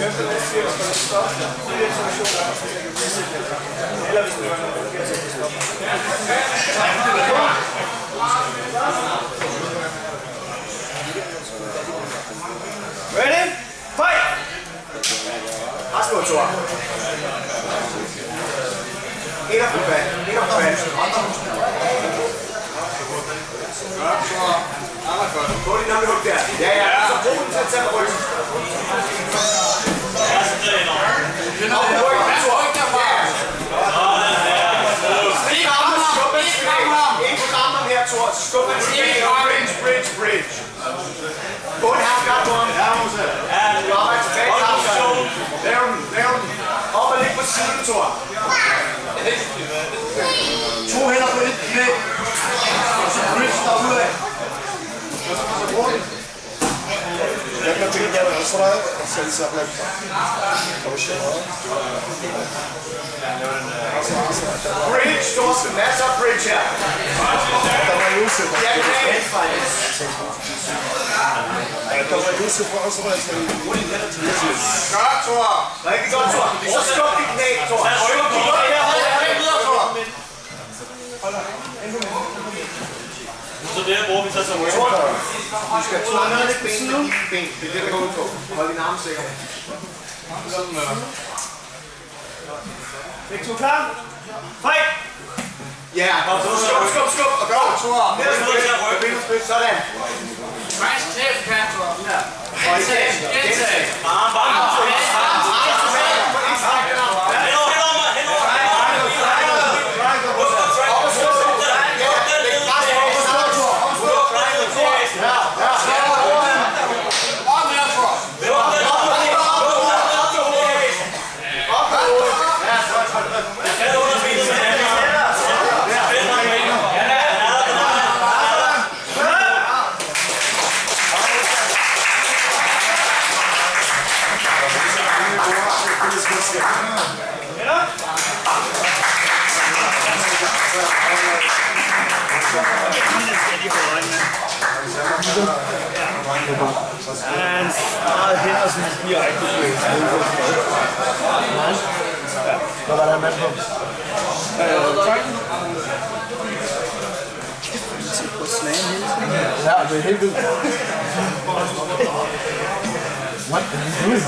Ready? Fight! Rasmus, Thor. Ind og på bag. Ind og på bag. Få din arme hug der. Ja, ja. Så brug den til at tage ryggen. Scotland's Orange Bridge Bridge. Go and have that one. That was it. And you. They're, liquid to. Two hands up with it, It's a bridge that way. Я хочу меня разрываю, а сели заплатить. Bridge, Dawson, that's our bridge out. Der je Jusuf, Ja, knæ. tam je Jusuf a. Godt, Thor. Rigtig godt, Thor. Så skub dit knæ, Thor. Hold videre, Thor. Så det her bruger vi så som work. Du skal træde ned i ben, med dine ben. Det er det, der går ud på. Hold din arme sikker. Begge to klar? Fight! Ja, skub, skub, skub, og gå. Thor. Ned og spil. Og. Sådan. Nice knæ, kan, Thor. Og igen. Gentag. Hans eget hænder sådan direkte på Hvad var der med på? På slam hele tiden. Ja, det er helt vildt. What are you doing?